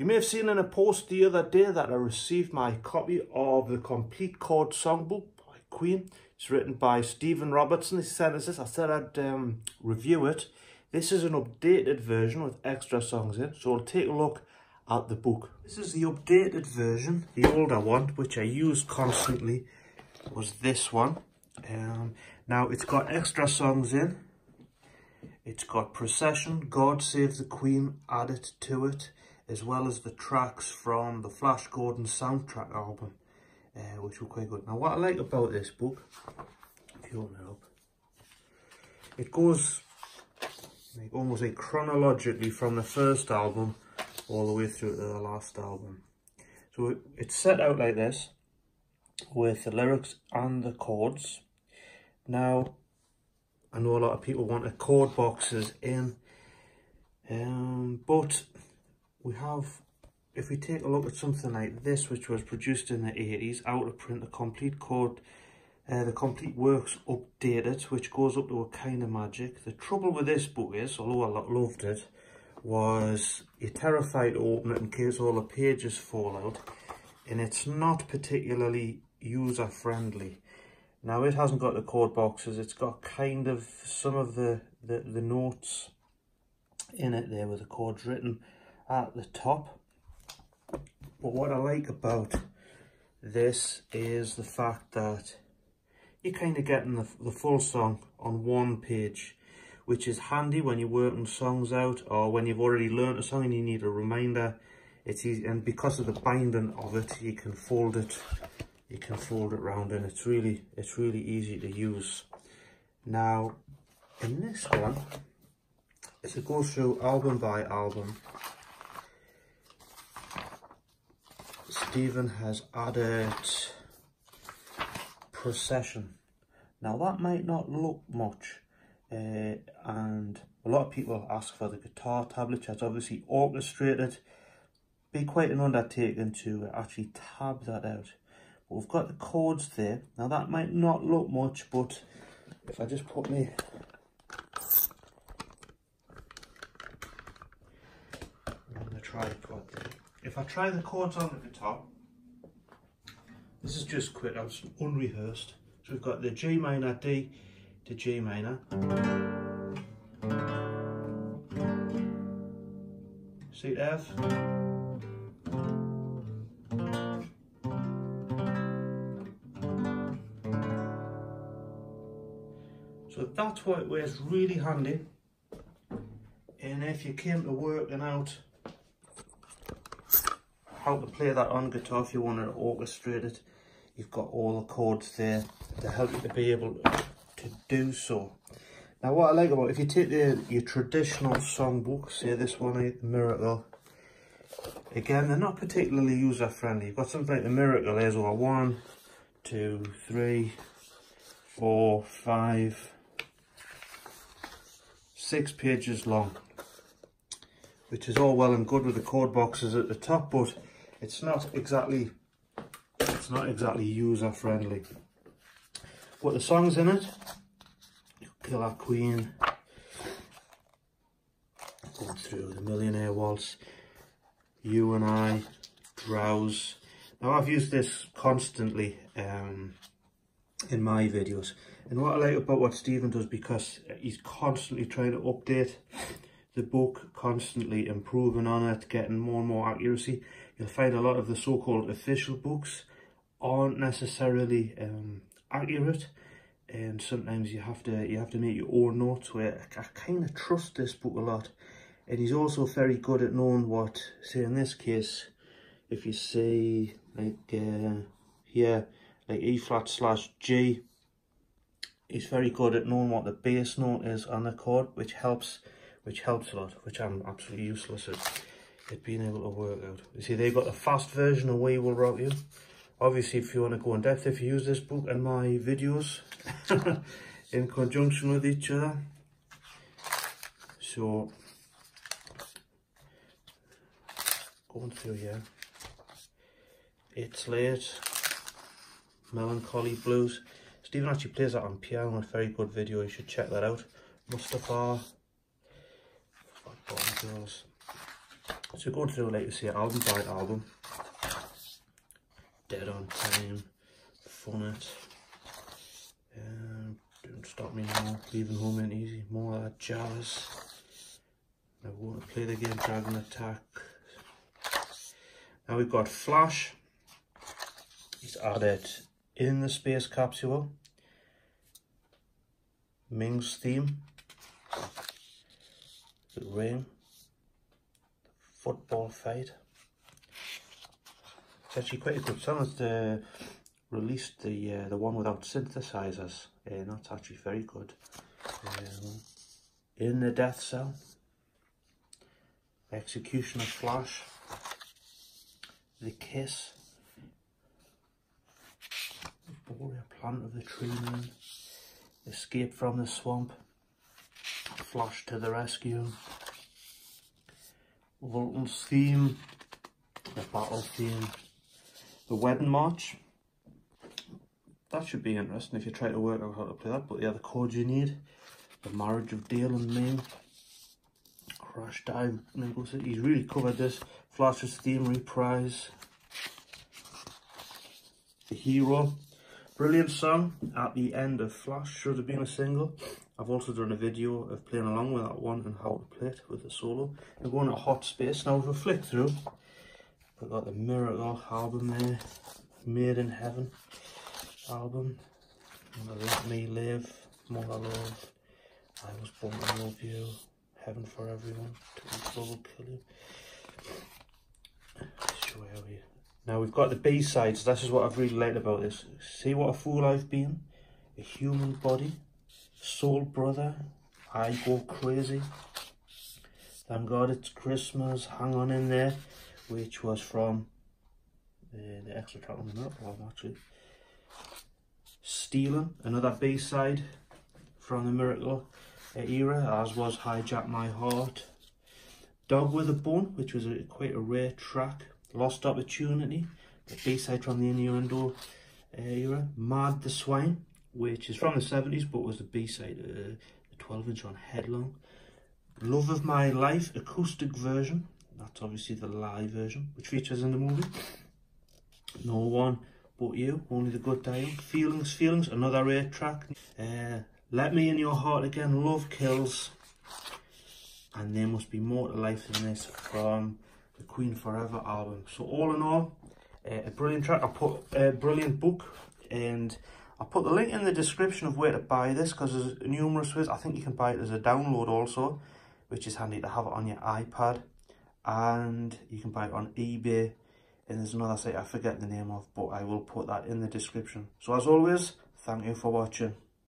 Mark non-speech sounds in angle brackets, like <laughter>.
You may have seen in a post the other day that I received my copy of the Complete Chord Songbook by Queen. It's written by Steven Robertson. He sent us this. I said I'd um, review it. This is an updated version with extra songs in. So I'll take a look at the book. This is the updated version. The older one, which I used constantly, was this one. Um, now, it's got extra songs in. It's got Procession, God Save the Queen added to it, as well as the tracks from the Flash Gordon soundtrack album, uh, which were quite good. Now, what I like about this book, if you open it up, it goes like, almost like chronologically from the first album all the way through to the last album. So it, it's set out like this, with the lyrics and the chords. Now, I know a lot of people want the chord boxes in, um, but we have, if we take a look at something like this, which was produced in the 80s, out of print, the complete chord, uh, the complete works updated, which goes up to a kind of magic. The trouble with this book is, although I loved it, was you're terrified to open it in case all the pages fall out, and it's not particularly user friendly. Now it hasn't got the chord boxes, it's got kind of some of the, the, the notes in it there with the chords written at the top. But what I like about this is the fact that you're kind of getting the, the full song on one page, which is handy when you're working songs out or when you've already learned a song and you need a reminder. It's easy, and because of the binding of it, you can fold it you can fold it round and it's really it's really easy to use now in this one as it goes through album by album Steven has added procession now that might not look much uh, and a lot of people ask for the guitar tablet that's obviously orchestrated be quite an undertaking to actually tab that out But we've got the chords there. Now that might not look much, but if I just put me on the tripod. If I try the chords on the guitar, this is just quick, I was unrehearsed. So we've got the G minor, D to G minor. C F. So that's why it's really handy. And if you came to working out how to play that on guitar, if you want to orchestrate it, you've got all the chords there to help you to be able to do so. Now what I like about, if you take the, your traditional songbook, say this one, eh, the Miracle, again, they're not particularly user friendly. You've got something like the Miracle, there's one, two, three, four, five, six pages long which is all well and good with the chord boxes at the top but it's not exactly it's not exactly user friendly but the songs in it. Killer Queen. Going through the Millionaire Waltz. You and I Drowse. Now I've used this constantly um, in my videos. And what I like about what Steven does, because he's constantly trying to update the book, constantly improving on it, getting more and more accuracy. You'll find a lot of the so-called official books aren't necessarily um, accurate and sometimes you have to you have to make your own notes where I, I kind of trust this book a lot. And he's also very good at knowing what say in this case if you say like uh, here like E flat slash G he's very good at knowing what the bass note is on the chord, which helps which helps a lot, which I'm absolutely useless at, at being able to work out. You see, they've got a fast version of We Will Rock You. Obviously, if you want to go in depth, if you use this book and my videos <laughs> in conjunction with each other. So, going through here. It's late. Melancholy Blues. Steven actually plays that on piano, a very good video, you should check that out. Mustafa, Bottom Girls. So going through, like you say, album by album. Dead on Time, Fun It, um, Don't Stop Me Now, Leaving Home Ain't Easy, more of that jazz. I want to play the game Dragon Attack. Now we've got Flash. He's added in the space capsule. Ming's theme. The ring. Football fight. It's actually quite a good song. It's uh, released the uh, the one without synthesizers. and uh, that's actually very good. Um, in the death cell. Executioner Flash, The Kiss, Arboria Planet of the Tree Man, Escape from the Swamp, Flash to the Rescue, Vultan's Theme, The Battle Theme, The Wedding March, that should be interesting if you try to work out how to play that, but yeah, the chords you need, The Marriage of Dale and Ming, Crash Dive Nicholas. He's really covered this. Flash's theme reprise. The Hero. Brilliant song at the end of Flash. Should have been a single. I've also done a video of playing along with that one and how to play it with the solo. We're going to Hot Space. Now we flick through, we've got the Miracle album there. Made in Heaven album. Let Me Live, More Love. I Was Born to Love You heaven for everyone. To will kill you. Where we? Now we've got the B-sides. This is what I've really liked about this. See what a fool I've been. A human body. Soul brother. I go crazy. Thank God it's Christmas. Hang on in there. Which was from the, the extra track on the miracle album actually. Stealing, another B-side from the Miracle era, as was Hijack My Heart. Dog with a Bone, which was a, quite a rare track. Lost Opportunity, the B-side from the Innuendo uh, era. Mad the Swine, which is from the 70s, but was the B-side, uh, the 12-inch on Headlong. Love of My Life, acoustic version. That's obviously the live version, which features in the movie. No One But You, Only the Good Die Feelings, Feelings, another rare track. Uh, let me in your heart again, love kills. And there must be more to life than this from the Queen Forever album. So all in all, uh, a brilliant track. I put a brilliant book and I'll put the link in the description of where to buy this because there's numerous ways. I think you can buy it as a download also, which is handy to have it on your iPad. And you can buy it on eBay. And there's another site I forget the name of, but I will put that in the description. So as always, thank you for watching.